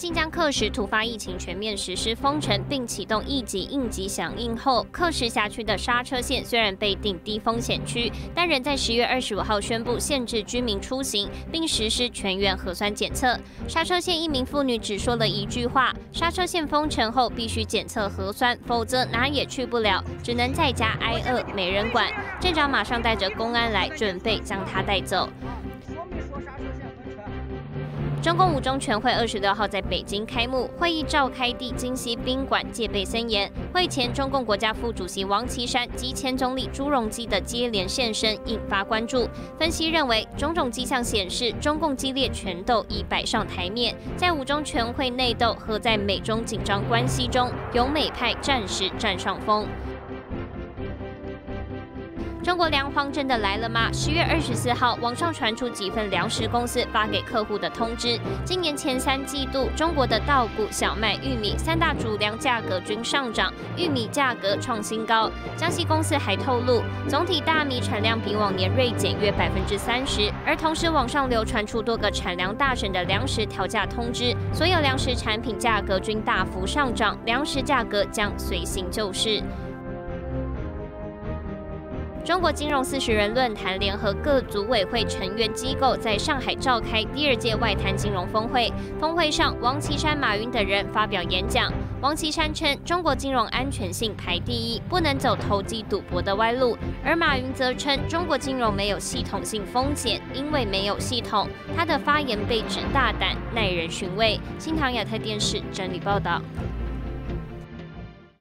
新疆克什突发疫情全面实施封城，并启动一级应急响应后，克什辖区的刹车线虽然被定低风险区，但仍在十月二十五号宣布限制居民出行，并实施全员核酸检测。刹车线一名妇女只说了一句话：刹车线封城后必须检测核酸，否则哪也去不了，只能在家挨饿，没人管。镇长马上带着公安来，准备将她带走。中共五中全会二十六号在北京开幕，会议召开地京西宾馆，戒备森严。会前，中共国家副主席王岐山及前总理朱镕基的接连现身，引发关注。分析认为，种种迹象显示，中共激烈权斗已摆上台面，在五中全会内斗和在美中紧张关系中，由美派暂时占上风。中国粮荒真的来了吗？十月二十四号，网上传出几份粮食公司发给客户的通知。今年前三季度，中国的稻谷、小麦、玉米三大主粮价格均上涨，玉米价格创新高。江西公司还透露，总体大米产量比往年锐减约百分之三十。而同时，网上流传出多个产粮大省的粮食调价通知，所有粮食产品价格均大幅上涨，粮食价格将随行就市。中国金融四十人论坛联合各组委会成员机构在上海召开第二届外滩金融峰会。峰会上，王岐山、马云等人发表演讲。王岐山称，中国金融安全性排第一，不能走投机赌博的歪路；而马云则称，中国金融没有系统性风险，因为没有系统。他的发言被指大胆、耐人寻味。新唐亚太电视整理报道。